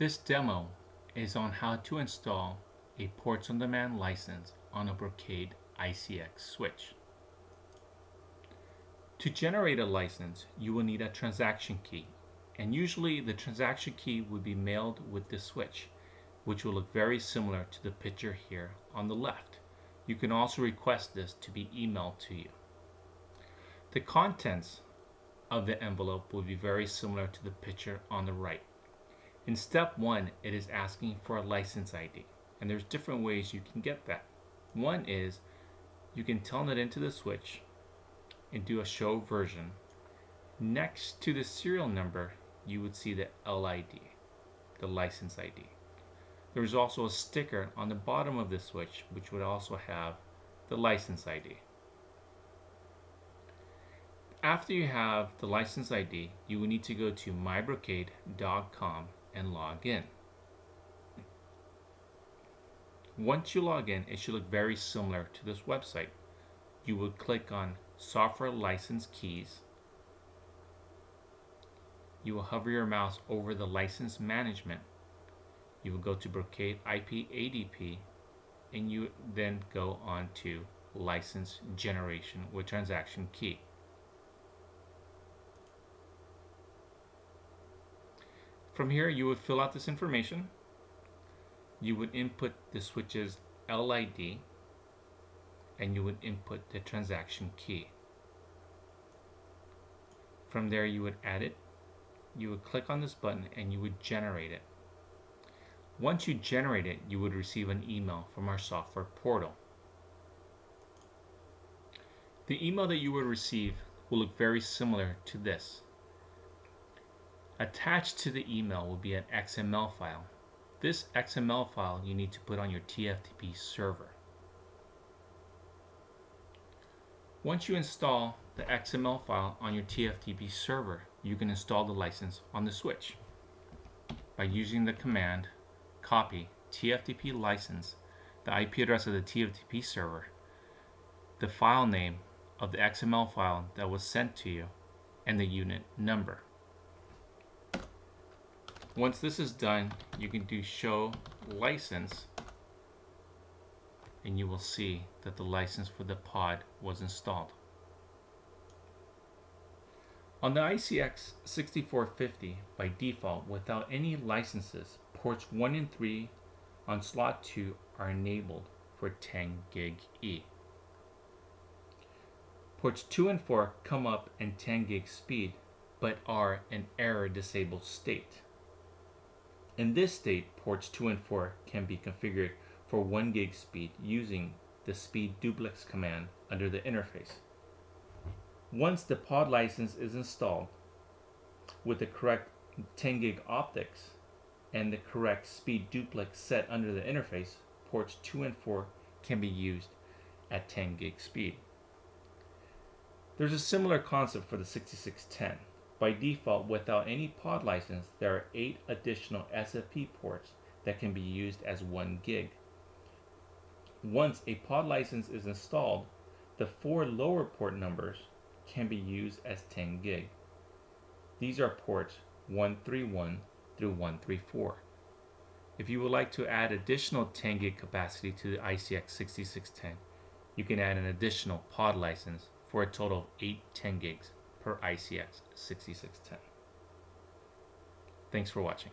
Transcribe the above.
This demo is on how to install a ports on demand license on a Brocade ICX switch. To generate a license, you will need a transaction key, and usually the transaction key would be mailed with the switch, which will look very similar to the picture here on the left. You can also request this to be emailed to you. The contents of the envelope will be very similar to the picture on the right. In step one, it is asking for a license ID, and there's different ways you can get that. One is you can telnet into the switch and do a show version. Next to the serial number, you would see the LID, the license ID. There's also a sticker on the bottom of the switch which would also have the license ID. After you have the license ID, you will need to go to mybrocade.com and log in. Once you log in, it should look very similar to this website. You would click on Software License Keys. You will hover your mouse over the license management. You will go to Brocade IP ADP and you then go on to license generation with transaction key. From here, you would fill out this information. You would input the switch's LID and you would input the transaction key. From there, you would add it. You would click on this button and you would generate it. Once you generate it, you would receive an email from our software portal. The email that you would receive will look very similar to this. Attached to the email will be an XML file. This XML file you need to put on your TFTP server. Once you install the XML file on your TFTP server, you can install the license on the switch by using the command copy TFTP license, the IP address of the TFTP server, the file name of the XML file that was sent to you, and the unit number. Once this is done, you can do show license and you will see that the license for the pod was installed. On the ICX 6450, by default, without any licenses, ports 1 and 3 on slot 2 are enabled for 10 gig E. Ports 2 and 4 come up in 10 gig speed, but are in error disabled state. In this state, ports 2 and 4 can be configured for 1 gig speed using the speed duplex command under the interface. Once the pod license is installed with the correct 10 gig optics and the correct speed duplex set under the interface, ports 2 and 4 can be used at 10 gig speed. There's a similar concept for the 6610. By default, without any pod license, there are 8 additional SFP ports that can be used as 1 gig. Once a pod license is installed, the four lower port numbers can be used as 10 gig. These are ports 131 through 134. If you would like to add additional 10 gig capacity to the ICX 6610, you can add an additional pod license for a total of 8 10 gigs per ICX 6610. Thanks for watching.